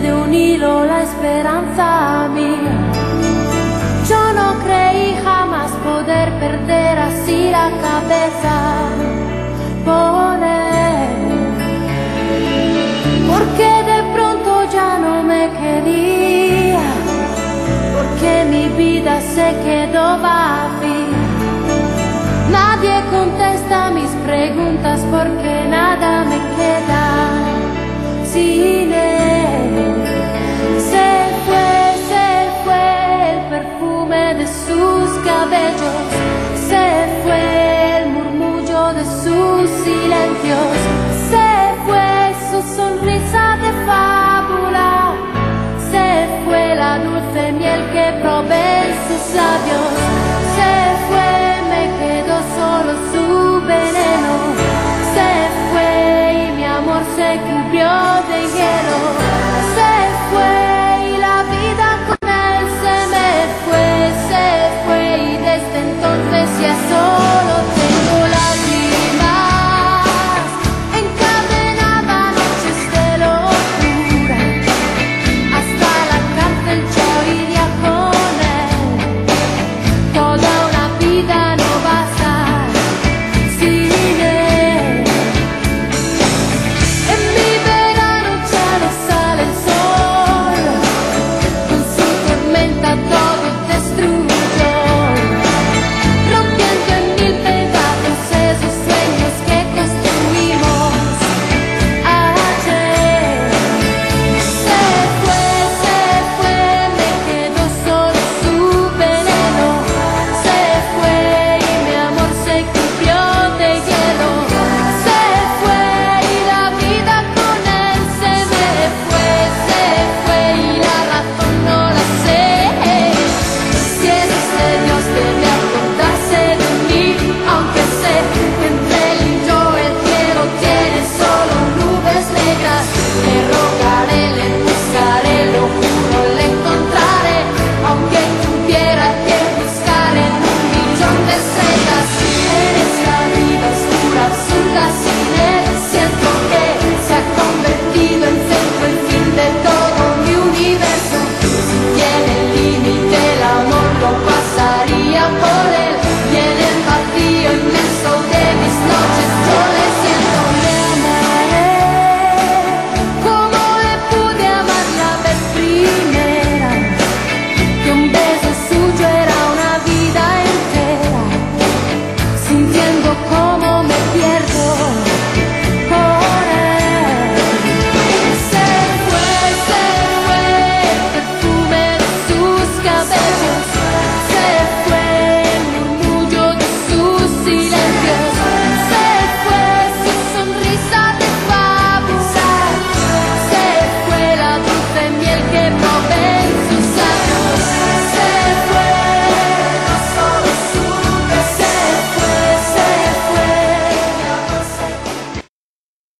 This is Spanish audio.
de un hilo la esperanza mía. Yo no creí jamás poder perder así la cabeza por él. Porque de pronto ya no me quería, porque mi vida se quedó vacía. Nadie contesta mis preguntas porque nada me queda. Sí. Se fue su sonrisa de fábula, se fue la dulce miel que probé en sus labios, se fue, me quedó solo su veneno, se fue y mi amor se cubrió